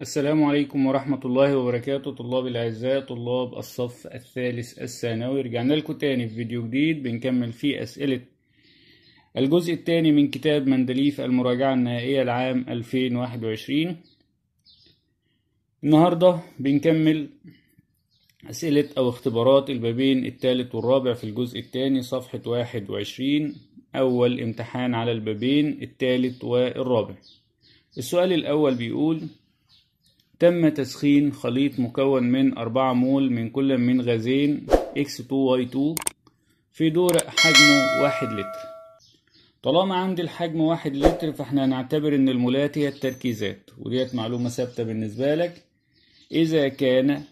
السلام عليكم ورحمة الله وبركاته. طلاب الأعزاء طلاب الصف الثالث الثانوي. رجعنا لكم تاني في فيديو جديد. بنكمل فيه أسئلة. الجزء الثاني من كتاب مندليف المراجعة النهائية لعام 2021 النهاردة بنكمل أسئلة أو اختبارات البابين الثالث والرابع في الجزء الثاني صفحة 21 أول امتحان على البابين الثالث والرابع. السؤال الأول بيقول تم تسخين خليط مكون من 4 مول من كل من غازين X2Y2 في دور حجمه 1 لتر. طالما عندي الحجم 1 لتر فإحنا هنعتبر إن المولات هي التركيزات وديت معلومة ثابتة بالنسبة لك. إذا كان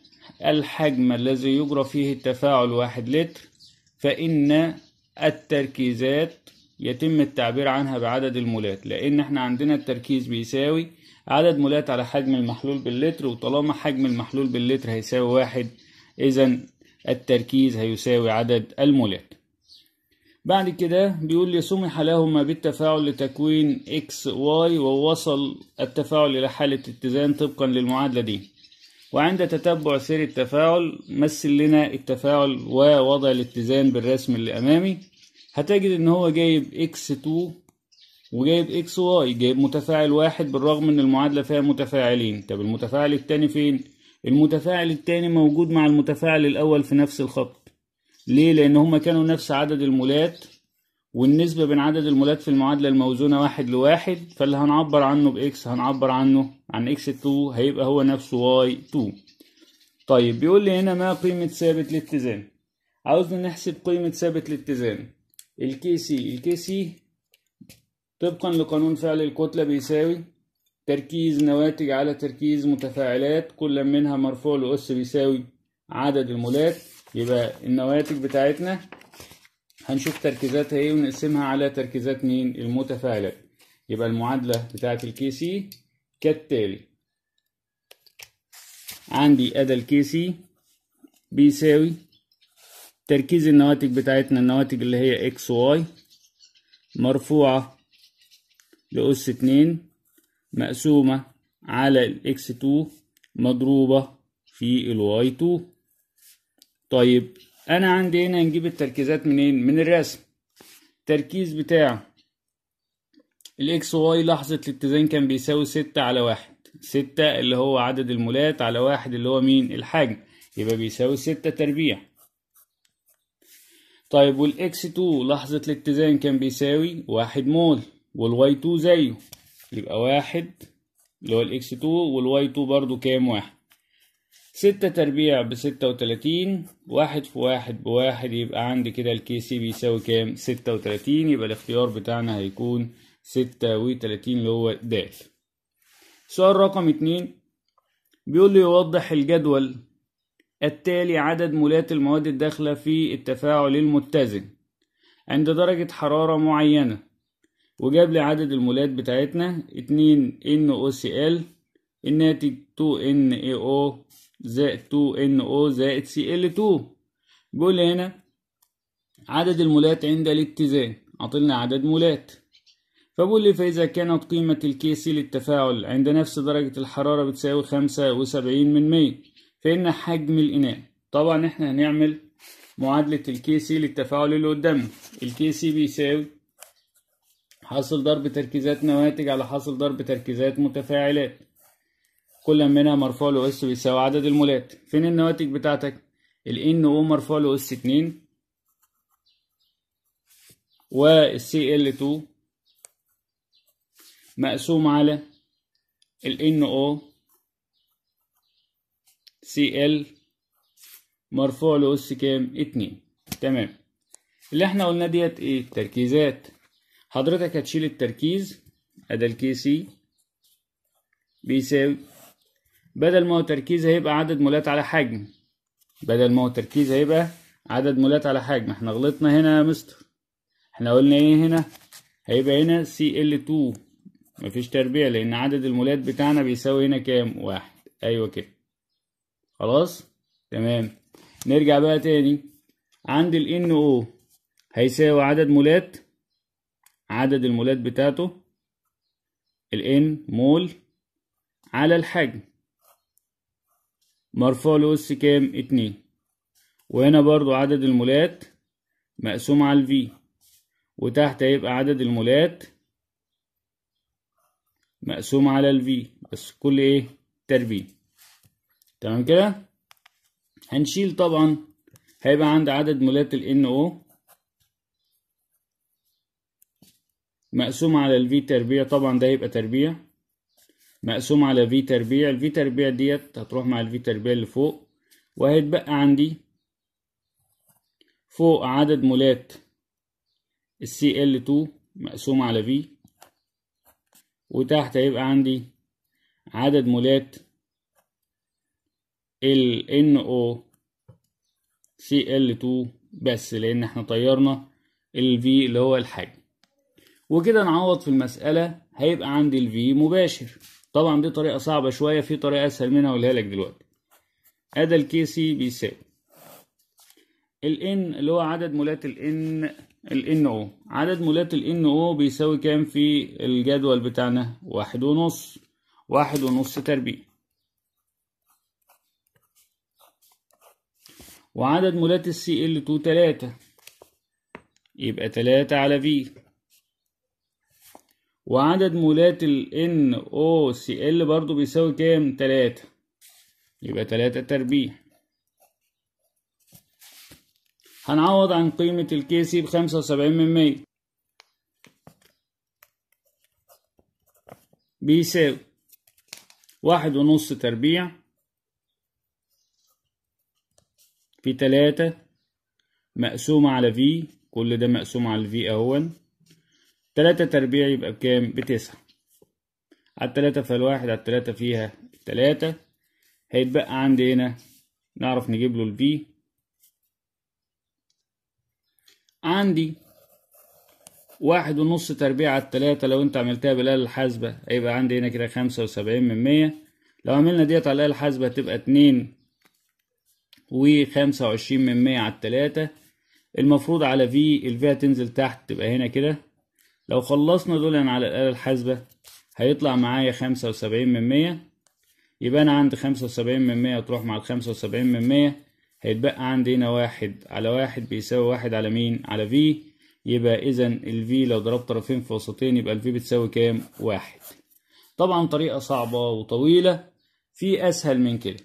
الحجم الذي يجرى فيه التفاعل 1 لتر فإن التركيزات يتم التعبير عنها بعدد المولات لأن إحنا عندنا التركيز بيساوي عدد مولات على حجم المحلول باللتر وطالما حجم المحلول باللتر هيساوي واحد إذا التركيز هيساوي عدد المولات. بعد كده بيقول لي سمح لهما بالتفاعل لتكوين XY ووصل التفاعل إلى حالة اتزان طبقا للمعادلة دي. وعند تتبع سير التفاعل مثل لنا التفاعل ووضع الاتزان بالرسم اللي أمامي. هتجد إن هو جايب X 2 وجايب XY جايب متفاعل واحد بالرغم إن المعادلة فيها متفاعلين. طب المتفاعل التاني فين؟ المتفاعل التاني موجود مع المتفاعل الأول في نفس الخط. ليه؟ لأن هما كانوا نفس عدد المولات والنسبة بين عدد المولات في المعادلة الموزونة واحد لواحد فاللي هنعبر عنه ب X هنعبر عنه عن X 2 هيبقى هو نفسه Y 2 طيب بيقول لي هنا ما قيمة ثابت الاتزان عاوزنا نحسب قيمة ثابت الاتزان الكي سي الكي سي طبقا لقانون فعل الكتلة بيساوي تركيز نواتج على تركيز متفاعلات كل منها مرفوع لأس بيساوي عدد المولات. يبقى النواتج بتاعتنا هنشوف تركيزاتها إيه ونقسمها على تركيزات مين؟ المتفاعلات. يبقى المعادلة بتاعت ال Kc كالتالي. عندي أدي ال Kc بيساوي تركيز النواتج بتاعتنا النواتج اللي هي XY مرفوعة لأس اتنين مقسومة على ال X two مضروبة في ال Y two. طيب أنا عندي هنا نجيب التركيزات منين؟ من الرسم. التركيز بتاع ال XY لحظة الاتزان كان بيساوي ستة على واحد. ستة اللي هو عدد المولات على واحد اللي هو مين؟ الحجم. يبقى بيساوي ستة تربيع. طيب وال X two لحظة الاتزان كان بيساوي واحد مول. وال Y 2 زيه. يبقى واحد اللي هو ال X 2 وال Y 2 برضو كام واحد؟ ستة تربيع بستة وتلاتين واحد في واحد بواحد يبقى عندي كده ال Kc بيساوي كام؟ ستة وتلاتين يبقى الاختيار بتاعنا هيكون ستة وتلاتين اللي هو د سؤال رقم اتنين. بيقول لي يوضح الجدول التالي عدد مولات المواد الداخلة في التفاعل المتزن عند درجة حرارة معينة. وجاب لي عدد المولات بتاعتنا اتنين NaOCl الناتج 2NaO زائد 2NO زائد Cl2 بيقول لي هنا عدد المولات عند الاتزان عاطي لنا عدد مولات. فبقول لي فإذا كانت قيمة ال Kc للتفاعل عند نفس درجة الحرارة بتساوي خمسة وسبعين من مية فإن حجم الإناء. طبعا إحنا هنعمل معادلة ال Kc للتفاعل اللي قدامنا. ال Kc بيساوي حاصل ضرب تركيزات نواتج على حاصل ضرب تركيزات متفاعلات. كل منها مرفوع له اس بيساوي عدد المولات. فين النواتج بتاعتك؟ ال NO مرفوع له اس اتنين. وال CL2 مقسوم على ال NO Cl مرفوع له اس كام؟ اتنين. تمام. اللي إحنا قلنا ديت إيه؟ تركيزات حضرتك هتشيل التركيز ادي ال Kc بيساوي. بدل ما هو تركيز هيبقى عدد مولات على حجم. بدل ما هو تركيز هيبقى عدد مولات على حجم. إحنا غلطنا هنا يا مستر. إحنا قلنا إيه هنا؟ هيبقى هنا سي ال 2 مفيش تربيع لأن عدد المولات بتاعنا بيساوي هنا كام؟ واحد. أيوه كده. خلاص؟ تمام. نرجع بقى تاني. عند ال ان أو هيساوي عدد مولات عدد المولات بتاعته ال N مول على الحجم. مرفوع له أس كام؟ اتنين. وهنا برضو عدد المولات مقسوم على الفي وتحت هيبقى عدد المولات مقسوم على الفي بس كل إيه؟ تربيع. تمام كده؟ هنشيل طبعا هيبقى عندي عدد مولات ال NO مقسوم على ال V تربيع طبعا ده هيبقى تربيع. مقسوم على V تربيع ال V تربيع ديت هتروح مع ال V تربيع اللي فوق وهيتبقى عندي فوق عدد مولات ال Cl2 مقسوم على V وتحت هيبقى عندي عدد مولات ال NO Cl2 بس لأن إحنا طيرنا ال V اللي هو الحجم. وكده نعوض في المسألة هيبقى عندي ال V مباشر. طبعا دي طريقة صعبة شوية في طريقة أسهل منها أقولها لك دلوقتي. أدا الكي سي بيساوي ال N اللي هو عدد مولات ال N ال NO عدد مولات ال NO بيساوي كام في الجدول بتاعنا؟ واحد ونص. واحد ونص تربيع. وعدد مولات ال Cl2 تلاتة. يبقى تلاتة على V. وعدد مولات ال NOCl برضو بيساوي كام؟ تلاتة. يبقى تلاتة تربيع هنعوض عن قيمة الكيسي بخمسة وسبعين من مية. بيساوي واحد ونص تربيع في تلاتة مقسومة على في كل ده مقسوم على الفي اهون تلاتة تربيع يبقى بكام؟ بتسعة. على التلاتة فالواحد على التلاتة فيها تلاتة. هيتبقى عندي هنا نعرف نجيب له الفي. عندي واحد ونص تربيع على التلاتة لو انت عملتها بالآلة الحاسبة هيبقى عندي هنا كده خمسة وسبعين من مية. لو عملنا ديت على الآلة الحاسبة هتبقى اتنين وخمسة وعشرين من مية على التلاتة. المفروض على V ال V هتنزل تحت تبقى هنا كده. لو خلصنا دول على الآلة الحاسبة هيطلع معايا خمسة وسبعين من مية. يبقى أنا عندي خمسة وسبعين من مية تروح مع الخمسة وسبعين من مية. هيتبقى عندي هنا واحد على واحد بيساوي واحد على مين؟ على V يبقى إذا ال V لو ضربت طرفين في وسطين يبقى ال V بتساوي كام؟ واحد. طبعا طريقة صعبة وطويلة. في أسهل من كده.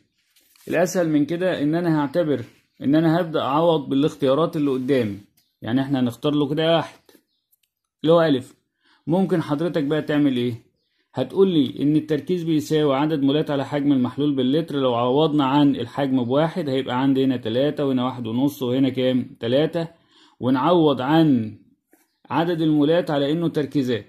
الأسهل من كده إن أنا هعتبر إن أنا هبدأ أعوض بالاختيارات اللي قدامي. يعني إحنا هنختار له كده واحد. اللي هو ألف. ممكن حضرتك بقى تعمل إيه؟ هتقول لي إن التركيز بيساوي عدد مولات على حجم المحلول باللتر. لو عوضنا عن الحجم بواحد هيبقى عندي هنا تلاتة وهنا واحد ونص وهنا كام؟ تلاتة. ونعوض عن عدد المولات على إنه تركيزات.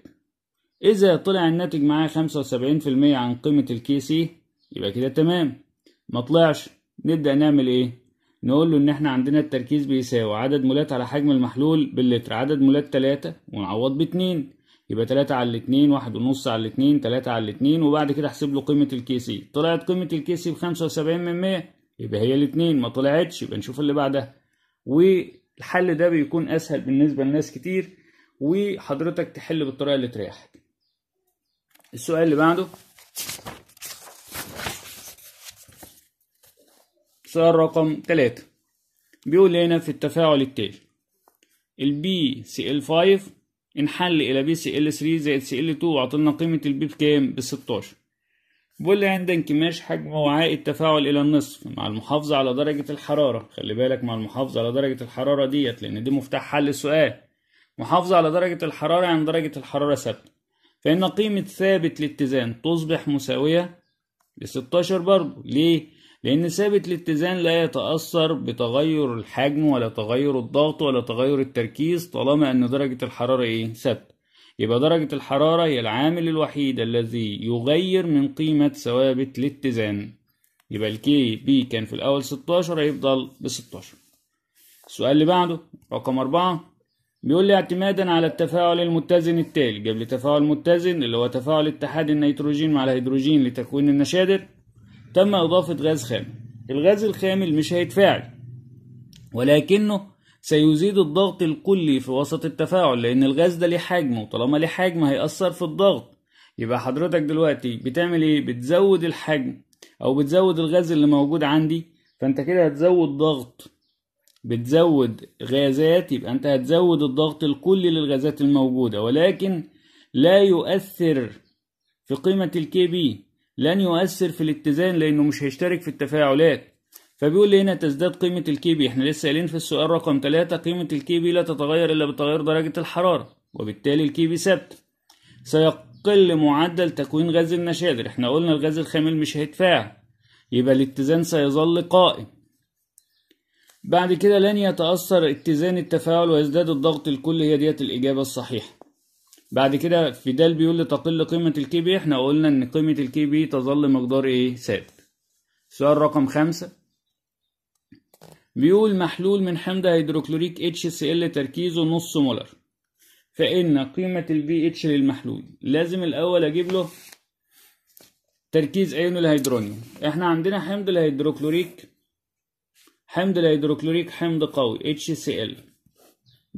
إذا طلع الناتج معاه خمسة وسبعين في المية عن قيمة ال Kc يبقى كده تمام. ما طلعش. نبدأ نعمل إيه؟ نقول له إن إحنا عندنا التركيز بيساوي عدد مولات على حجم المحلول باللتر عدد مولات تلاتة ونعوض باتنين. يبقى تلاتة على الاتنين واحد ونص على الاتنين تلاتة على الاتنين وبعد كده أحسب له قيمة الكي سي طلعت قيمة الكي سي بخمسة وسبعين من مية يبقى هي الاتنين. ما طلعتش يبقى نشوف اللي بعدها. والحل ده بيكون أسهل بالنسبة لناس كتير وحضرتك تحل بالطريقة اللي تريحك. السؤال اللي بعده. سؤال رقم تلاتة. بيقول هنا في التفاعل التالي. ال PCl 5 انحل إلى PCl 3 زائد Cl 2 وعاطي لنا قيمة ال P بكام؟ ب 16 بيقول لي عند انكماش حجم وعاء التفاعل إلى النصف مع المحافظة على درجة الحرارة. خلي بالك مع المحافظة على درجة الحرارة ديت لأن دي مفتاح حل السؤال. محافظة على درجة الحرارة عن درجة الحرارة ثابتة. فإن قيمة ثابت الاتزان تصبح مساوية ل 16 برضه ليه؟ لأن ثابت الاتزان لا يتأثر بتغير الحجم ولا تغير الضغط ولا تغير التركيز طالما أن درجة الحرارة إيه؟ ثابتة. يبقى درجة الحرارة هي العامل الوحيد الذي يغير من قيمة ثوابت الاتزان. يبقى الكي بي كان في الأول 16 هيفضل ب 16 السؤال اللي بعده رقم أربعة بيقول لي اعتمادا على التفاعل المتزن التالي. جاب لي تفاعل متزن اللي هو تفاعل اتحاد النيتروجين مع الهيدروجين لتكوين النشادر. تم إضافة غاز خام. الغاز الخامل مش هيتفاعل ولكنه سيزيد الضغط الكلي في وسط التفاعل لأن الغاز ده ليه حجم وطالما ليه حجم هيأثر في الضغط. يبقى حضرتك دلوقتي بتعمل إيه؟ بتزود الحجم أو بتزود الغاز اللي موجود عندي فأنت كده هتزود ضغط. بتزود غازات يبقى أنت هتزود الضغط الكلي للغازات الموجودة ولكن لا يؤثر في قيمة ال Kp لن يؤثر في الاتزان لأنه مش هيشترك في التفاعلات. فبيقول لي هنا تزداد قيمة ال Kp إحنا لسه قايلين في السؤال رقم 3 قيمة ال Kp لا تتغير إلا بتغير درجة الحرارة وبالتالي ال Kp ثابت. سيقل معدل تكوين غاز النشادر إحنا قلنا الغاز الخامل مش هيتفاعل. يبقى الاتزان سيظل قائم. بعد كده لن يتأثر اتزان التفاعل ويزداد الضغط الكلي. هي ديت الإجابة الصحيحة. بعد كده في دال بيقول لي تقل قيمة ال Kp إحنا قلنا إن قيمة ال Kp تظل مقدار إيه؟ ثابت. سؤال رقم خمسة. بيقول محلول من حمض هيدروكلوريك HCl تركيزه نص مولر. فإن قيمة البي اتش للمحلول. لازم الأول أجيب له تركيز أيون الهيدرونيوم إحنا عندنا حمض الهيدروكلوريك حمض الهيدروكلوريك حمض قوي HCl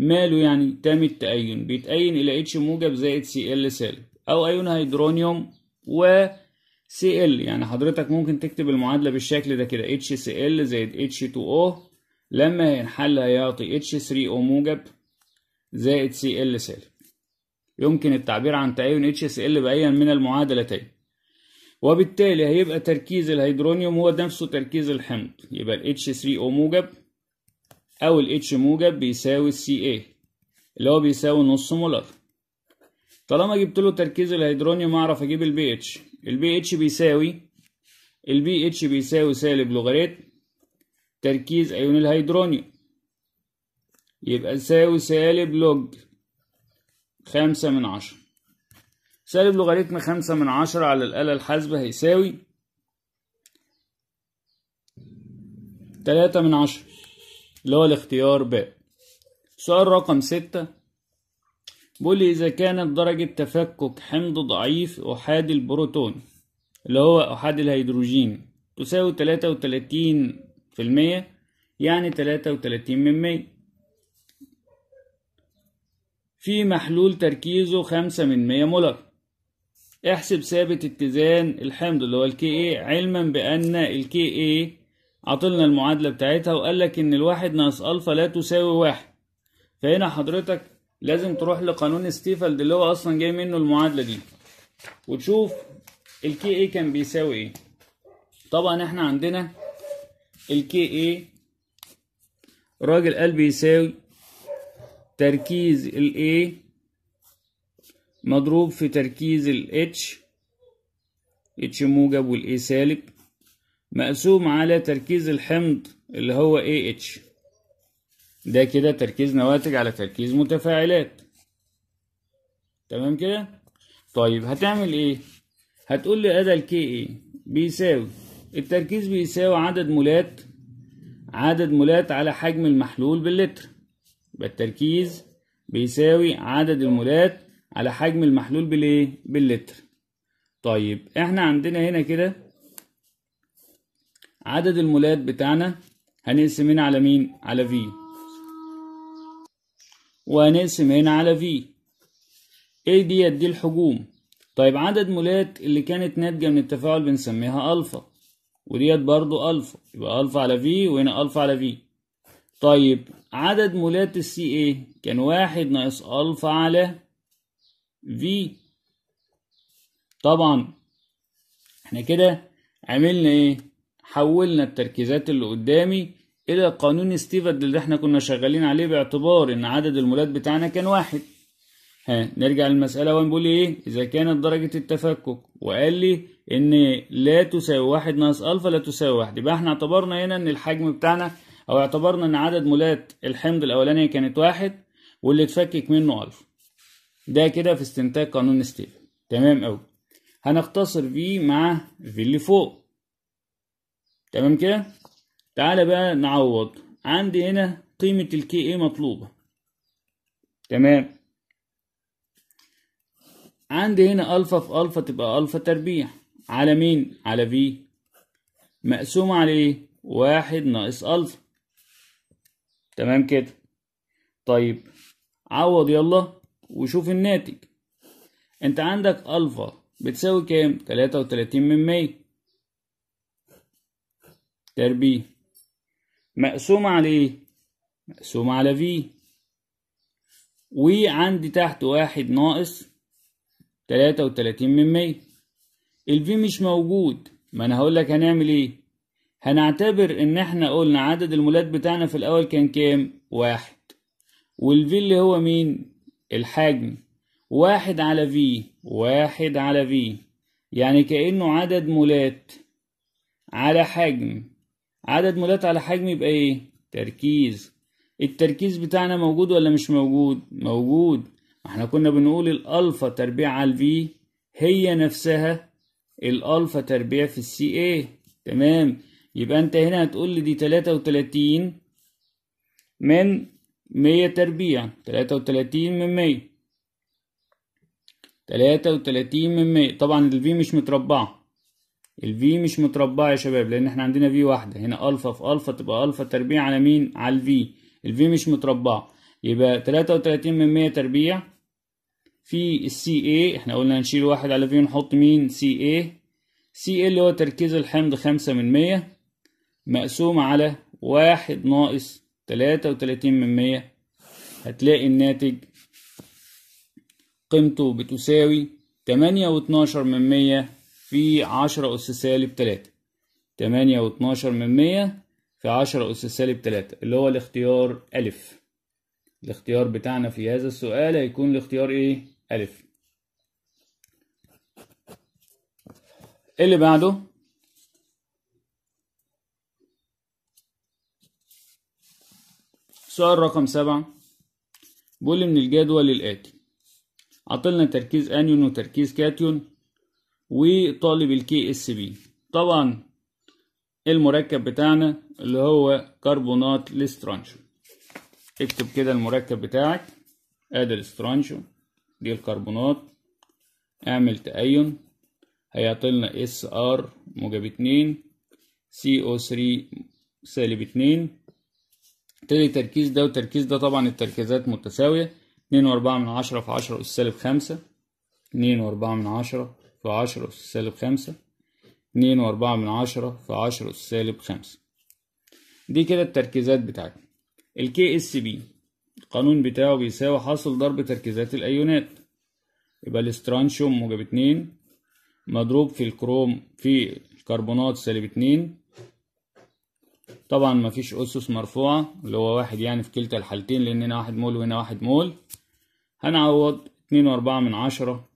ماله يعني تام التأين. بيتأين إلى H موجب زائد Cl سالب أو أيون هيدرونيوم و Cl. يعني حضرتك ممكن تكتب المعادلة بالشكل ده كده. HCl زائد H2O لما ينحل هيعطي H3O موجب زائد Cl سالب يمكن التعبير عن تأين HCl بأيا من المعادلتين. وبالتالي هيبقى تركيز الهيدرونيوم هو نفسه تركيز الحمض. يبقى ال H3O موجب أو ال H موجب بيساوي Ca اللي هو بيساوي نص مولر. طالما جبت له تركيز الهيدرونيوم أعرف أجيب ال BH ال BH بيساوي ال pH بيساوي سالب لوغاريتم تركيز أيون الهيدرونيوم. يبقى يساوي سالب log خمسة من عشرة. سالب لوغاريتم خمسة من عشرة على الآلة الحاسبة هيساوي تلاتة من عشرة. اللي هو الاختيار ب. سؤال رقم ستة. بيقول لي إذا كانت درجة تفكك حمض ضعيف أحاد البروتون اللي هو أحاد الهيدروجين تساوي تلاتة وتلاتين في المية يعني تلاتة وتلاتين من مية. في محلول تركيزه خمسة من مية مولر. احسب ثابت اتزان الحمض اللي هو ال Ka علما بأن ال Ka عطى لنا المعادلة بتاعتها وقال لك إن الواحد ناقص ألفا لا تساوي واحد. فهنا حضرتك لازم تروح لقانون أوستفالد اللي هو أصلا جاي منه المعادلة دي. وتشوف ال Ka كان بيساوي إيه. طبعا إحنا عندنا ال Ka راجل قال بيساوي تركيز ال A مضروب في تركيز ال H. H موجب وال A سالب. مقسوم على تركيز الحمض اللي هو AH ده كده تركيز نواتج على تركيز متفاعلات. تمام كده؟ طيب هتعمل إيه؟ هتقول لي ادى الكي إيه؟ بيساوي. التركيز بيساوي عدد مولات عدد مولات على حجم المحلول باللتر. يبقى التركيز بيساوي عدد المولات على حجم المحلول بالإيه؟ باللتر. طيب إحنا عندنا هنا كده عدد المولات بتاعنا هنقسم هنا على مين؟ على في وهنقسم هنا على في إيه ديت دي الحجوم. طيب عدد مولات اللي كانت ناتجة من التفاعل بنسميها ألفا. وديت برضو ألفا. يبقى ألفا على في وهنا ألفا على في طيب عدد مولات السي إيه كان واحد ناقص ألفا على في طبعا إحنا كده عملنا إيه؟ حولنا التركيزات اللي قدامي إلى قانون أوستفالد اللي إحنا كنا شغالين عليه باعتبار إن عدد المولات بتاعنا كان واحد. ها نرجع للمسألة ونقول إيه؟ إذا كانت درجة التفكك وقال لي إن لا تساوي واحد ناقص الفا لا تساوي واحد. يبقى إحنا اعتبرنا هنا إن الحجم بتاعنا أو اعتبرنا إن عدد مولات الحمض الاولانية كانت واحد واللي اتفكك منه الفا ده كده في استنتاج قانون أوستفالد تمام أوي. هنختصر في مع في اللي فوق. تمام كده؟ تعالى بقى نعوض. عندي هنا قيمة الكي إيه مطلوبة. تمام؟ عندي هنا ألفا في ألفا تبقى ألفا تربيع. على مين؟ على في مقسوم على إيه؟ واحد ناقص ألفا. تمام كده؟ طيب عوض يلا وشوف الناتج. أنت عندك ألفا بتساوي كام؟ تلاتة وتلاتين من مية. تربيع مقسومة على إيه مقسومة على في وعندي تحت واحد ناقص تلاتة وتلاتين من مية. الفي مش موجود. ما أنا هقولك هنعمل إيه. هنعتبر إن إحنا قلنا عدد المولات بتاعنا في الأول كان كام؟ واحد. وال V اللي هو مين؟ الحجم. واحد على V واحد على V يعني كأنه عدد مولات على حجم. عدد مولات على حجم يبقى إيه؟ تركيز. التركيز بتاعنا موجود ولا مش موجود؟ موجود. إحنا كنا بنقول الألفا تربيع على ال V هي نفسها الألفا تربيع في السي إيه تمام. يبقى انت هنا هتقول لي دي 33 من 100 تربيع. 33 من 100 33 من 100 طبعا ال V مش متربعة. ال V مش متربعه يا شباب لأن إحنا عندنا في واحدة هنا ألفا في ألفا تبقى ألفا تربيع على مين؟ على ال V. ال V مش متربعه يبقى 33 من 100 تربيع. في السي اي إحنا قلنا هنشيل واحد على V ونحط مين؟ سي اي سي اي اللي هو تركيز الحمض خمسة من مية مقسوم على واحد ناقص تلاتة وتلاتين من مية. هتلاقي الناتج قيمته بتساوي تمانية واتناشر من مية في عشرة أس سالب تلاتة تمانية واتناشر من مية في عشرة أس سالب تلاتة اللي هو الاختيار ألف. الاختيار بتاعنا في هذا السؤال هيكون الاختيار إيه؟ ألف. اللي بعده؟ سؤال رقم سبعة. بيقول من الجدول الآتي. عطى لنا تركيز أنيون وتركيز كاتيون. وطالب ال Ksp طبعا المركب بتاعنا اللي هو كربونات الاسترانشيوم اكتب كده المركب بتاعك. ادي الاسترانشيوم دي الكربونات. اعمل تأين. هيعطي لنا Sr موجب اتنين. CO3 سالب اتنين. ابتدي التركيز ده والتركيز ده طبعا التركيزات متساوية. اتنين وأربعة من عشرة في عشرة أس سالب خمسة. اتنين وأربعة من عشرة في عشرة أس سالب خمسة. اتنين واربعة من عشرة في عشرة أس سالب خمسة. دي كده التركيزات بتاعتنا. ال Ksp القانون بتاعه بيساوي حاصل ضرب تركيزات الأيونات. يبقى الاسترانشيوم موجب اتنين مضروب في الكروم في الكربونات سالب اتنين. طبعا مفيش أسس مرفوعة اللي هو واحد يعني في كلتا الحالتين لأن هنا واحد مول وهنا واحد مول. هنعوض اتنين وأربعة من عشرة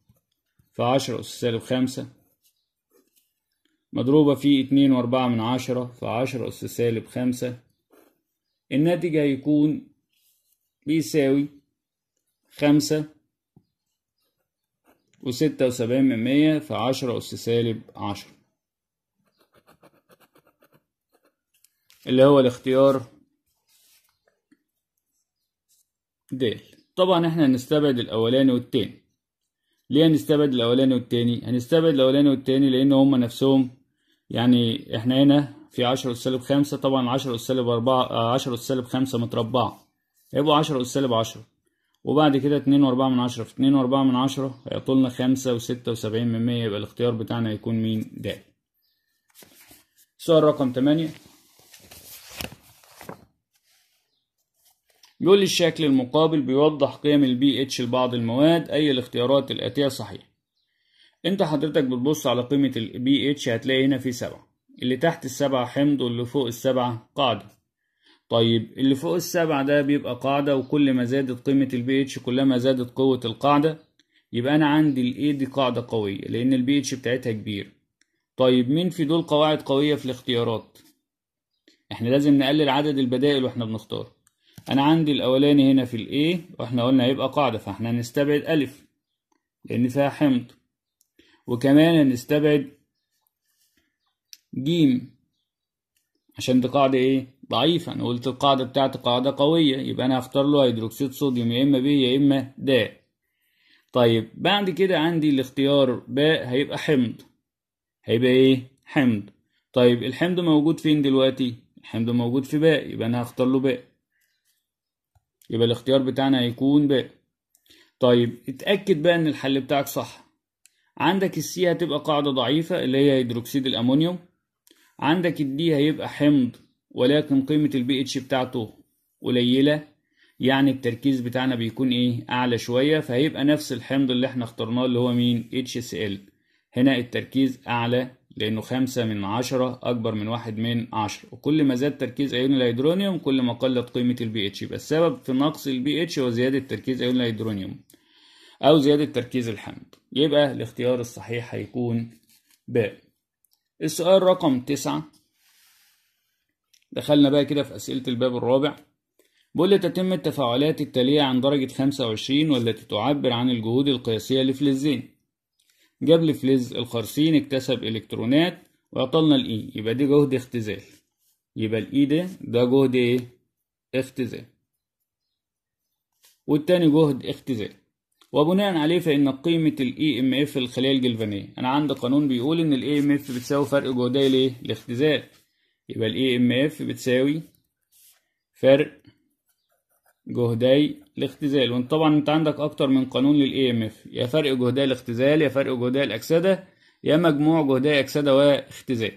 في عشرة أس سالب خمسة مضروبة في اتنين وأربعة من عشرة في عشرة أس سالب خمسة الناتج هيكون بيساوي خمسة وستة وسبعين من مية في عشرة أس سالب عشرة اللي هو الاختيار د طبعا إحنا هنستبعد الأولاني والتاني. ليه هنستبعد الأولاني والتاني؟ هنستبعد الأولاني والتاني لأن هما نفسهم يعني إحنا هنا في عشرة أس سالب خمسة طبعا عشرة أس سالب أربعة عشرة أس سالب خمسة متربعة. هيبقوا عشرة أس سالب عشرة وبعد كده اتنين وأربعة من عشرة. في اتنين وأربعة من عشرة هيعطولنا خمسة وستة وسبعين من مية يبقى الاختيار بتاعنا هيكون مين؟ د سؤال رقم تمانية. بيقول لي الشكل المقابل بيوضح قيم البي اتش لبعض المواد أي الاختيارات الآتية صحيح. أنت حضرتك بتبص على قيمة البي اتش هتلاقي هنا في سبعة. اللي تحت السبعة حمض واللي فوق السبعة قاعدة. طيب اللي فوق السبعة ده بيبقى قاعدة وكل ما زادت قيمة البي اتش كلما زادت قوة القاعدة. يبقى أنا عندي ال A دي قاعدة قوية لأن البي اتش بتاعتها كبير طيب مين في دول قواعد قوية في الاختيارات؟ إحنا لازم نقلل عدد البدائل وإحنا بنختار. أنا عندي الأولاني هنا في ال A وإحنا قلنا هيبقى قاعدة فإحنا هنستبعد ألف لأن فيها حمض. وكمان هنستبعد جيم عشان دي قاعدة إيه؟ ضعيفة. أنا قلت القاعدة بتاعتي قاعدة قوية يبقى أنا هختار له هيدروكسيد صوديوم يا إما ب يا إما د طيب بعد كده عندي الاختيار باء هيبقى حمض. هيبقى إيه؟ حمض. طيب الحمض موجود فين دلوقتي؟ الحمض موجود في باء يبقى أنا هختار له باء يبقى الاختيار بتاعنا هيكون باء طيب اتأكد بقى إن الحل بتاعك صح. عندك ال C هتبقى قاعدة ضعيفة اللي هي هيدروكسيد الأمونيوم. عندك ال D هيبقى حمض ولكن قيمة البي اتش بتاعته قليلة. يعني التركيز بتاعنا بيكون إيه؟ أعلى شوية فهيبقى نفس الحمض اللي إحنا اخترناه اللي هو مين؟ HCl هنا التركيز أعلى لأنه خمسة من عشرة أكبر من واحد من عشرة. وكل ما زاد تركيز أيون الهيدرونيوم كل ما قلت قيمة البي اتش يبقى السبب في نقص البي اتش هو زيادة تركيز أيون الهيدرونيوم أو زيادة تركيز الحمض. يبقى الاختيار الصحيح هيكون ب. السؤال رقم تسعة. دخلنا بقى كده في أسئلة الباب الرابع. بيقول لي تتم التفاعلات التالية عند درجة 25 والتي تعبر عن الجهود القياسية لفلزين؟ جاب لي فلز الخرسين اكتسب إلكترونات وعطالنا ال E. يبقى دي جهد اختزال. يبقى ال E ده ده جهد إيه؟ اختزال. والتاني جهد اختزال. وبناء عليه فإن قيمة ال EMF في الخلايا الجلفانية. أنا عندي قانون بيقول إن ال EMF بتساوي فرق جهدي ليه؟ الاختزال يبقى ال EMF بتساوي فرق جهدي الاختزال وانت طبعا انت عندك أكتر من قانون لل EMF يا فرق جهدي الاختزال يا فرق جهدي الأكسدة يا مجموع جهدي أكسدة واختزال.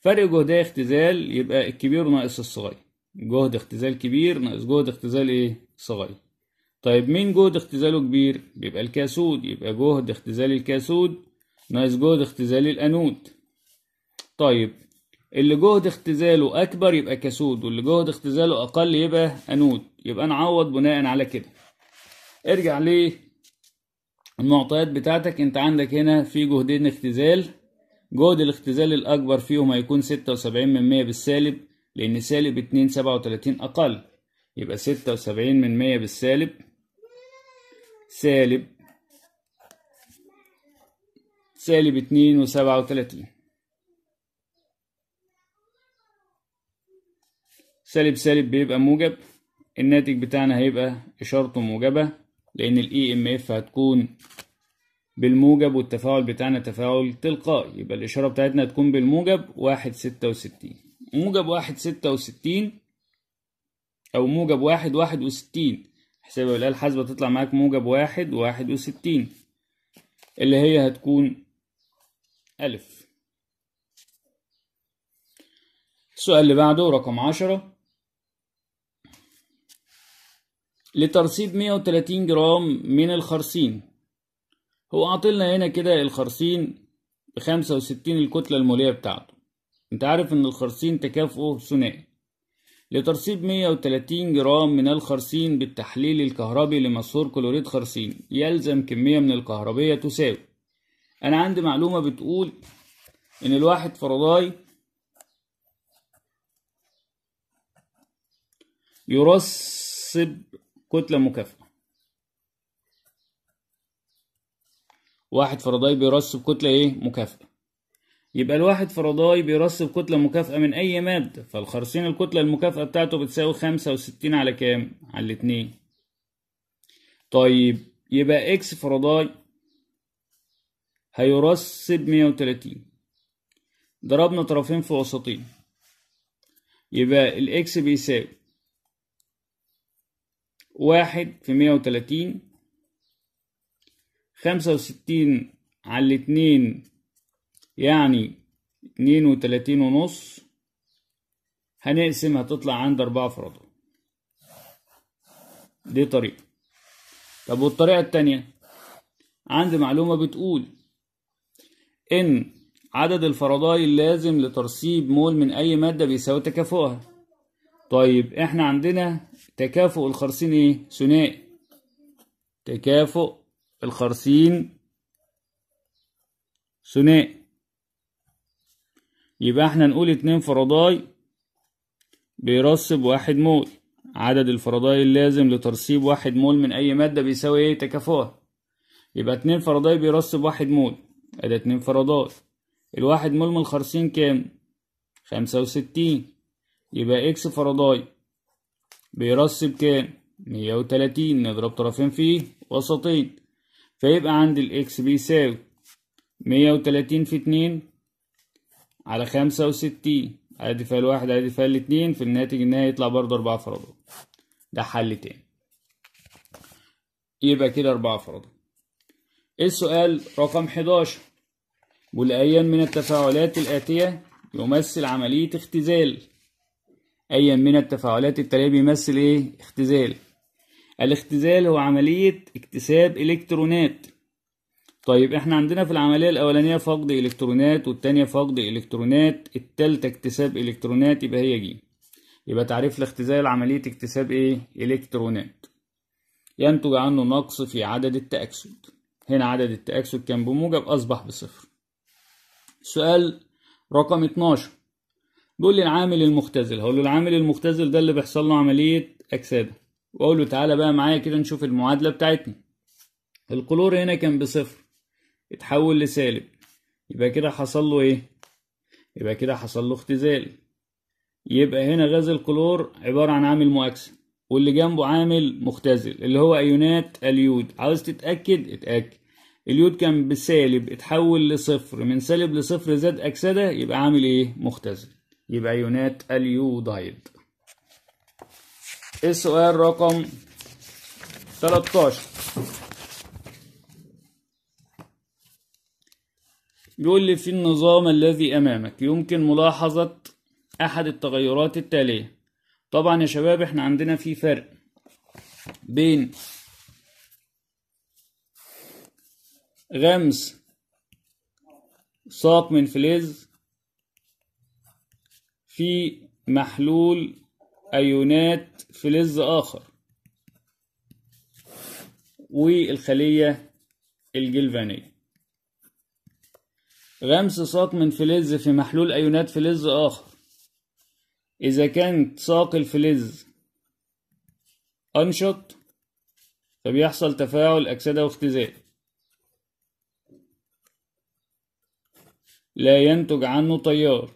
فرق جهدي اختزال يبقى الكبير ناقص الصغير. جهد اختزال كبير ناقص جهد اختزال إيه؟ صغير. طيب مين جهد اختزاله كبير؟ بيبقى الكاسود. يبقى جهد اختزال الكاسود ناقص جهد اختزال الأنود. طيب اللي جهد اختزاله أكبر يبقى كاسود واللي جهد اختزاله أقل يبقى أنود. يبقى نعوض بناء على كده. ارجع ليه المعطيات بتاعتك. انت عندك هنا في جهدين اختزال. جهد الاختزال الأكبر فيهم هيكون ستة وسبعين من مية بالسالب لأن سالب اتنين سبعة وتلاتين أقل. يبقى ستة وسبعين من مية بالسالب. سالب. سالب اتنين وسبعة وتلاتين. سالب سالب بيبقى موجب. الناتج بتاعنا هيبقى إشارته موجبة لأن ال EMF هتكون بالموجب والتفاعل بتاعنا تفاعل تلقائي. يبقى الإشارة بتاعتنا هتكون بالموجب واحد ستة وستين. موجب واحد ستة وستين أو موجب واحد واحد وستين. حساب الآلة الحاسبة تطلع معاك موجب واحد واحد وستين اللي هي هتكون ألف. السؤال اللي بعده رقم عشرة. لترسيب 130 جرام من الخرسين. هو عاطلنا هنا كده الخرسين بخمسة وستين الكتلة المولية بتاعته. أنت عارف إن الخرسين تكافؤه ثنائي. لترسيب 130 جرام من الخرسين بالتحليل الكهربي لمسحور كلوريد خرسين يلزم كمية من الكهربية تساوي. أنا عندي معلومة بتقول إن الواحد فرداي يرسب كتلة مكافئة واحد فرداي بيرسب كتلة إيه؟ مكافئة يبقى الواحد فرداي بيرسب كتلة مكافئة من أي مادة فالخرسين الكتلة المكافئة بتاعته بتساوي خمسة وستين على كام؟ على الاتنين. طيب يبقى X فرداي هيرسب مية وتلاتين. ضربنا طرفين في وسطين. يبقى الإكس بيساوي واحد في مية وتلاتين خمسة وستين على الاتنين يعني اتنين وتلاتين ونص هنقسم هتطلع عند أربعة فرضا دي طريقة. طب والطريقة التانية؟ عندي معلومة بتقول إن عدد الفرضاي اللازم لترسيب مول من أي مادة بيساوي تكافؤها. طيب إحنا عندنا تكافؤ الخرسين إيه؟ ثنائي. تكافؤ الخرسين ثنائي. يبقى إحنا نقول اتنين فرضاي بيرسب واحد مول. عدد الفرضاي اللازم لترسيب واحد مول من أي مادة بيساوي إيه؟ تكافؤها. يبقى اتنين فرداي بيرسب واحد مول. أدي اتنين فرداي. الواحد مول من الخرسين كام؟ خمسة وستين. يبقى X فرداي بيرسب كام مية وتلاتين نضرب طرفين في وسطين فيبقى عندي ال X بيساوي مية وتلاتين في اتنين على خمسة وستين. أدي فيها الواحد أدي فيها الاتنين في الناتج النهائي يطلع برضه أربعة فرداي ده حل تاني. يبقى كده أربعة فرضا السؤال رقم 11 والأيا من التفاعلات الآتية يمثل عملية اختزال. أيا من التفاعلات التالية بيمثل إيه؟ اختزال. الاختزال هو عملية اكتساب إلكترونات. طيب إحنا عندنا في العملية الأولانية فقد إلكترونات والتانية فقد إلكترونات. التالتة اكتساب إلكترونات يبقى هي جيم يبقى تعريف الاختزال عملية اكتساب إيه؟ إلكترونات. ينتج عنه نقص في عدد التأكسد. هنا عدد التأكسد كان بموجب أصبح بصفر. سؤال رقم 12 بيقول لي العامل المختزل. هقول له العامل المختزل ده اللي بيحصل له عملية أكسدة وأقول له تعالى بقى معايا كده نشوف المعادلة بتاعتنا. الكلور هنا كان بصفر. اتحول لسالب. يبقى كده حصل له إيه؟ يبقى كده حصل له اختزال. يبقى هنا غاز الكلور عبارة عن عامل مؤكسد واللي جنبه عامل مختزل اللي هو أيونات اليود. عاوز تتأكد؟ اتأكد. اليود كان بالسالب اتحول لصفر. من سالب لصفر زاد أكسدة يبقى عامل إيه؟ مختزل. يبقى ايونات اليودايد. السؤال رقم 13 بيقول لي في النظام الذي أمامك يمكن ملاحظة أحد التغيرات التالية. طبعا يا شباب إحنا عندنا في فرق بين غمس ساق من فلز في محلول أيونات فلز آخر. والخلية الجلفانية. غمس ساق من فلز في محلول أيونات فلز آخر. إذا كانت ساق الفلز أنشط فبيحصل تفاعل أكسدة واختزال. لا ينتج عنه تيار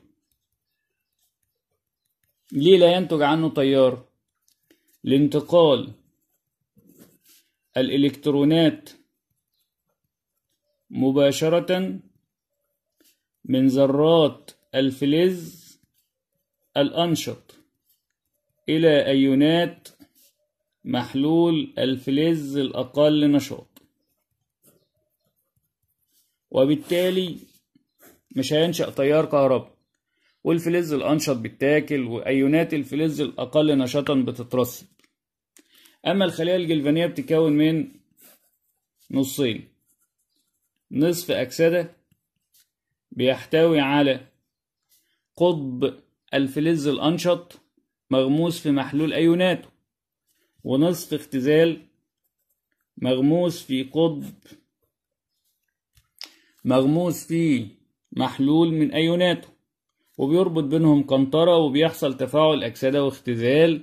ليه لا ينتج عنه تيار لانتقال الإلكترونات مباشرة من ذرات الفلز الأنشط إلى أيونات محلول الفلز الأقل نشاط. وبالتالي مش هينشأ تيار كهرباء. والفلز الأنشط بيتاكل وأيونات الفلز الأقل نشاطا بتترسب أما الخلية الجلفانية بتتكون من نصين. نصف أكسدة بيحتوي على قطب الفلز الأنشط مغموس في محلول أيوناته ونصف اختزال مغموس في قطب مغموس في محلول من أيوناته. وبيربط بينهم قنطرة وبيحصل تفاعل أكسدة واختزال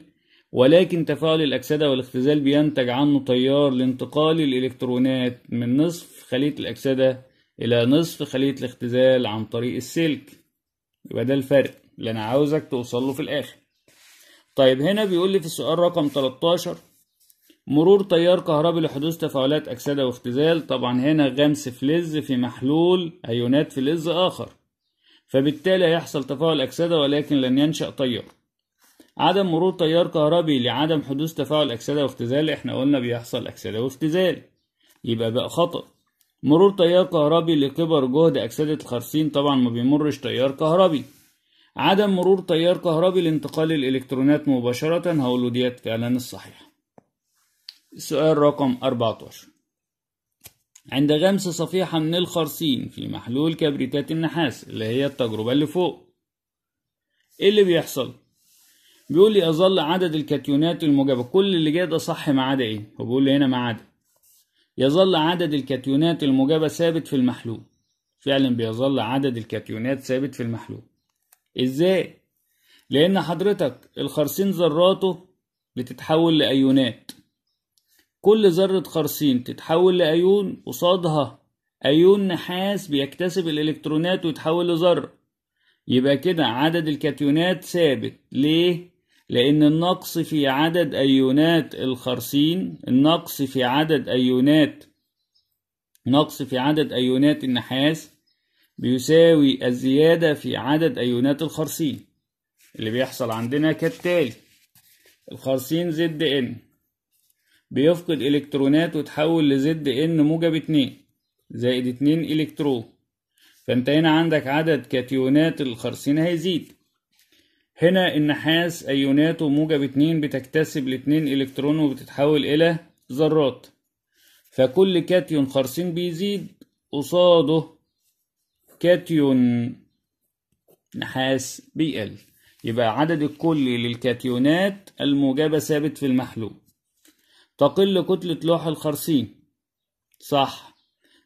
ولكن تفاعل الأكسدة والاختزال بينتج عنه تيار لانتقال الإلكترونات من نصف خلية الأكسدة إلى نصف خلية الاختزال عن طريق السلك. يبقى ده الفرق اللي أنا عاوزك توصل له في الآخر. طيب هنا بيقول لي في السؤال رقم 13 مرور تيار كهربي لحدوث تفاعلات أكسدة واختزال طبعا هنا غمس فلز في محلول أيونات فلز آخر. فبالتالي هيحصل تفاعل أكسدة ولكن لن ينشأ تيار عدم مرور تيار كهربي لعدم حدوث تفاعل أكسدة واختزال إحنا قلنا بيحصل أكسدة واختزال. يبقى بقى خطأ. مرور تيار كهربي لكبر جهد أكسدة الخرسين طبعا ما بيمرش تيار كهربي. عدم مرور تيار كهربي لانتقال الإلكترونات مباشرة هقوله ديت فعلا الصحيح. السؤال رقم 14 عند غمس صفيحة من الخرسين في محلول كبريتات النحاس اللي هي التجربة اللي فوق. إيه اللي بيحصل؟ بيقول لي يظل عدد الكاتيونات الموجبة. كل اللي جاي ده صح ما عدا إيه؟ هو بيقول لي هنا ما عدا يظل عدد الكاتيونات الموجبة ثابت في المحلول. فعلا بيظل عدد الكاتيونات ثابت في المحلول. إزاي؟ لأن حضرتك الخرسين ذراته بتتحول لأيونات. كل ذرة خرسين تتحول لأيون قصادها. أيون نحاس بيكتسب الإلكترونات ويتحول لذرة. يبقى كده عدد الكاتيونات ثابت. ليه؟ لأن النقص في عدد أيونات الخرسين النقص في عدد أيونات نقص في عدد أيونات النحاس بيساوي الزيادة في عدد أيونات الخرسين اللي بيحصل عندنا كالتالي. الخرسين Zn بيفقد إلكترونات وتحول ل Zn موجب اتنين زائد اتنين إلكترون فأنت هنا عندك عدد كاتيونات الخرسين هيزيد. هنا النحاس أيوناته موجب اتنين بتكتسب الاتنين إلكترون وبتتحول إلى ذرات. فكل كاتيون خرسين بيزيد قصاده كاتيون نحاس بيقل يبقى عدد الكلي للكاتيونات الموجبة ثابت في المحلول. تقل كتلة لوح الخرسين. صح.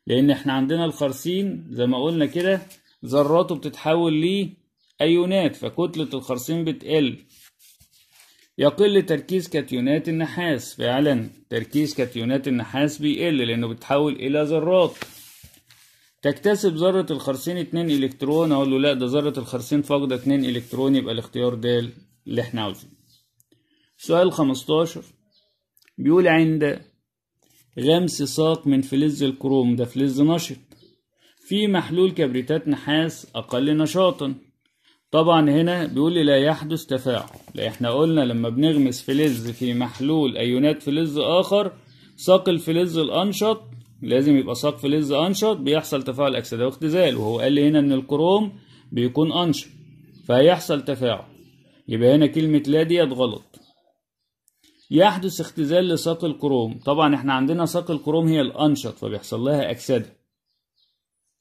لأن إحنا عندنا الخرسين زي ما قلنا كده ذراته بتتحول لأيونات فكتلة الخرسين بتقل. يقل تركيز كاتيونات النحاس. فعلا تركيز كاتيونات النحاس بيقل لأنه بتحول إلى ذرات. تكتسب ذرة الخرسين اتنين إلكترون. أقول له لأ ده ذرة الخرسين فاقدة اتنين إلكترون يبقى الاختيار د اللي إحنا عاوزينه. سؤال خمستاشر. بيقول عند غمس ساق من فلز الكروم ده فلز نشط. في محلول كبريتات نحاس أقل نشاطا. طبعا هنا بيقول لي لا يحدث تفاعل. لا إحنا قلنا لما بنغمس فلز في محلول أيونات فلز آخر ساق الفلز الأنشط لازم يبقى ساق فلز أنشط بيحصل تفاعل أكسدة واختزال. وهو قال لي هنا إن الكروم بيكون أنشط فهيحصل تفاعل. يبقى هنا كلمة لا ديت غلط. يحدث اختزال لساق الكروم. طبعا إحنا عندنا ساق الكروم هي الأنشط فبيحصل لها أكسدة.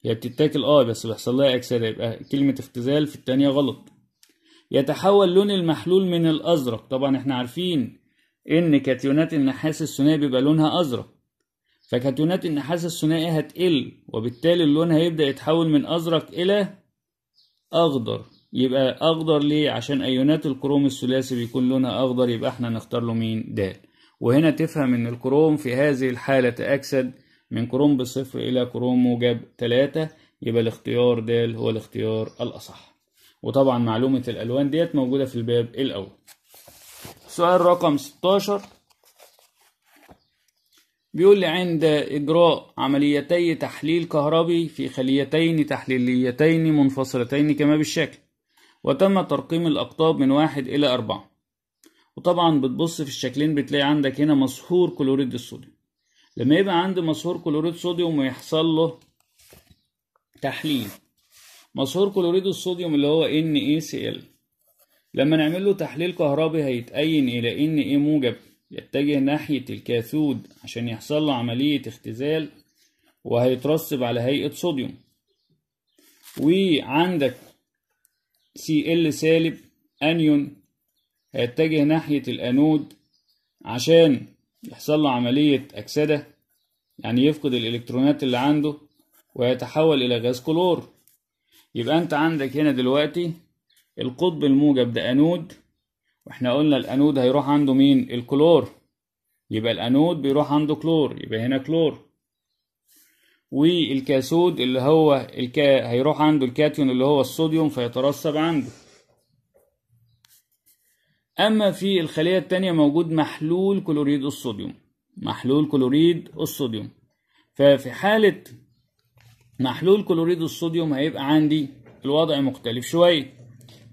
هي بتتاكل آه بس بيحصل لها أكسدة يبقى كلمة اختزال في التانية غلط. يتحول لون المحلول من الأزرق. طبعا إحنا عارفين إن كاتيونات النحاس الثنائي بيبقى لونها أزرق. فكاتيونات النحاس الثنائي هتقل وبالتالي اللون هيبدأ يتحول من أزرق إلى أخضر. يبقى أخضر ليه؟ عشان أيونات الكروم الثلاثي بيكون لونها أخضر يبقى إحنا نختار له مين؟ د. وهنا تفهم إن الكروم في هذه الحالة تأكسد من كروم بصفر إلى كروم موجب تلاتة يبقى الاختيار د هو الاختيار الأصح. وطبعا معلومة الألوان ديت موجودة في الباب الأول. سؤال رقم 16 بيقول لي عند إجراء عمليتي تحليل كهربي في خليتين تحليليتين منفصلتين كما بالشكل. وتم ترقيم الأقطاب من واحد إلى أربعة. وطبعا بتبص في الشكلين بتلاقي عندك هنا مسحور كلوريد الصوديوم. لما يبقى عندي مسحور كلوريد صوديوم ويحصل له تحليل. مسحور كلوريد الصوديوم اللي هو NaCl لما نعمل له تحليل كهربي هيتأين إلى Na موجب يتجه ناحية الكاثود عشان يحصل له عملية اختزال وهيترسب على هيئة صوديوم. وعندك Cl سالب أنيون هيتجه ناحية الأنود عشان يحصل له عملية أكسدة يعني يفقد الإلكترونات اللي عنده ويتحول إلى غاز كلور. يبقى أنت عندك هنا دلوقتي القطب الموجب ده أنود وإحنا قلنا الأنود هيروح عنده مين؟ الكلور. يبقى الأنود بيروح عنده كلور يبقى هنا كلور. والكاثود اللي هو الكا هيروح عنده الكاتيون اللي هو الصوديوم فيترسب عنده. أما في الخلية التانية موجود محلول كلوريد الصوديوم. محلول كلوريد الصوديوم. ففي حالة محلول كلوريد الصوديوم هيبقى عندي الوضع مختلف شوية.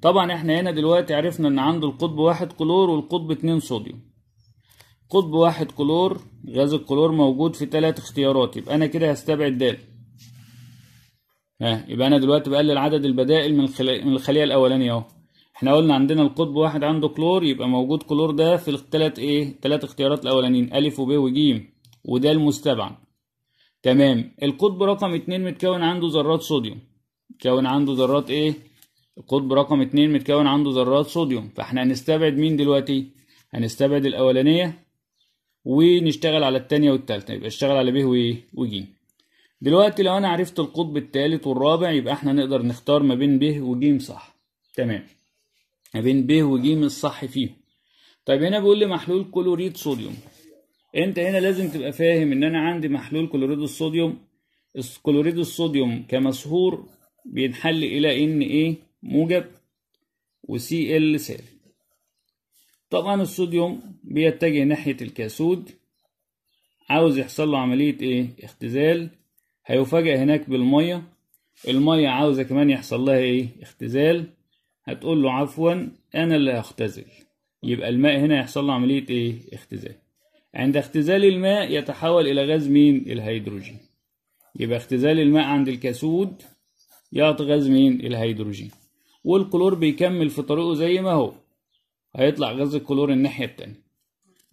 طبعا إحنا هنا دلوقتي عرفنا إن عنده القطب واحد كلور والقطب اتنين صوديوم. قطب واحد كلور غاز الكلور موجود في تلات اختيارات يبقى أنا كده هستبعد د ها يبقى أنا دلوقتي بقلل عدد البدائل من من الخلية الأولانية أهو. إحنا قلنا عندنا القطب واحد عنده كلور يبقى موجود كلور ده في التلات إيه؟ تلات اختيارات الأولانيين ألف وب وج وده المستبعد. تمام. القطب رقم اتنين متكون عنده ذرات صوديوم. متكون عنده ذرات إيه؟ القطب رقم اتنين متكون عنده ذرات صوديوم. فإحنا هنستبعد مين دلوقتي؟ هنستبعد الأولانية ونشتغل على التانية والتالتة يبقى اشتغل على ب وج دلوقتي لو أنا عرفت القطب التالت والرابع يبقى إحنا نقدر نختار ما بين ب وج صح. تمام. ما بين ب وج الصح فيهم طيب هنا بيقول لي محلول كلوريد صوديوم. أنت هنا لازم تبقى فاهم إن أنا عندي محلول كلوريد الصوديوم. كلوريد الصوديوم كمسحور بينحل إلى إن إيه؟ موجب وسي إل سالب. طبعا الصوديوم بيتجه ناحية الكاثود عاوز يحصل له عملية إيه؟ اختزال. هيفاجئ هناك بالمية. المية عاوزة كمان يحصل لها إيه؟ اختزال. هتقول له عفوا أنا اللي هختزل. يبقى الماء هنا يحصل له عملية إيه؟ اختزال. عند اختزال الماء يتحول إلى غاز مين؟ الهيدروجين. يبقى اختزال الماء عند الكاسود يعطي غاز مين؟ الهيدروجين. والكلور بيكمل في طريقه زي ما هو. هيطلع غاز الكلور الناحية التانية.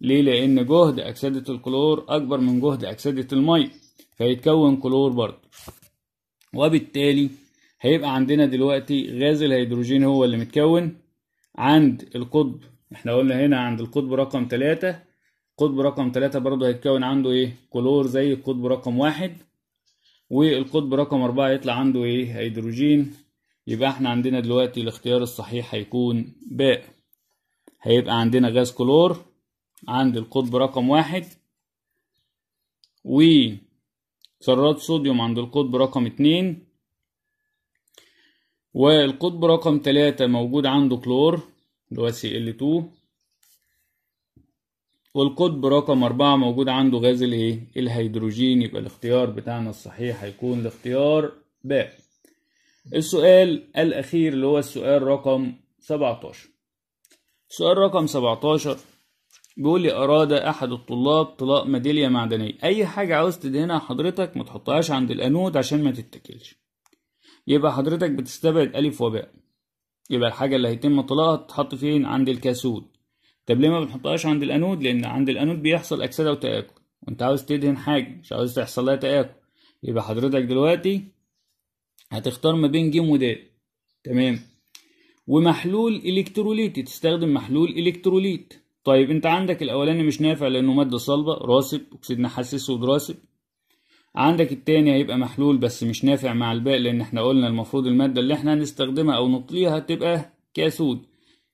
ليه؟ لأن جهد أكسدة الكلور أكبر من جهد أكسدة المية فيتكون كلور برضه. وبالتالي هيبقى عندنا دلوقتي غاز الهيدروجين هو اللي متكون عند القطب. إحنا قلنا هنا عند القطب رقم تلاتة. قطب رقم تلاتة برضه هيتكون عنده إيه؟ كلور زي القطب رقم واحد. والقطب رقم أربعة يطلع عنده إيه؟ هيدروجين. يبقى إحنا عندنا دلوقتي الاختيار الصحيح هيكون باء. هيبقى عندنا غاز كلور عند القطب رقم واحد وذرات صوديوم عند القطب رقم اتنين والقطب رقم تلاتة موجود عنده كلور اللي هو Cl2 والقطب رقم أربعة موجود عنده غاز الايه الهيدروجين. يبقى الاختيار بتاعنا الصحيح هيكون الاختيار باء السؤال الأخير اللي هو السؤال رقم 17 سؤال رقم 17 بيقول لي أراد أحد الطلاب طلاء ميدالية معدنية. أي حاجة عاوز تدهنها حضرتك ما تحطهاش عند الأنود عشان ما تتكلش. يبقى حضرتك بتستبعد ألف وباء. يبقى الحاجة اللي هيتم طلاقها تتحط فين؟ عند الكاسود. طب ليه ما بنحطهاش عند الأنود لأن عند الأنود بيحصل أكسدة وتآكل. وأنت عاوز تدهن حاجة مش عاوز تحصل لها تآكل. يبقى حضرتك دلوقتي هتختار ما بين ج ود تمام؟ ومحلول الكتروليتي تستخدم محلول إلكتروليت. طيب أنت عندك الأولاني مش نافع لأنه مادة صلبة راسب أكسيد نحاس اسود راسب عندك التاني هيبقى محلول بس مش نافع مع الباقي لأن إحنا قلنا المفروض المادة اللي إحنا هنستخدمها أو نطليها تبقى كاسود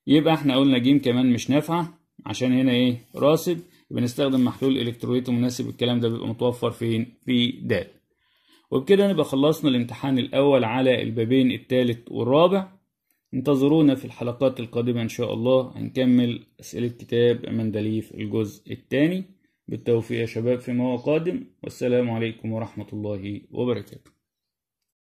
يبقى إحنا قلنا جيم كمان مش نافعه عشان هنا إيه؟ راسب. يبقى نستخدم محلول إلكتروليت مناسب الكلام ده بيبقى متوفر فين؟ في د وبكده نبقى خلصنا الامتحان الأول على البابين الثالث والرابع. انتظرونا في الحلقات القادمة إن شاء الله. هنكمل أسئلة كتاب مندليف الجزء الثاني. بالتوفيق يا شباب فيما هو قادم. والسلام عليكم ورحمة الله وبركاته.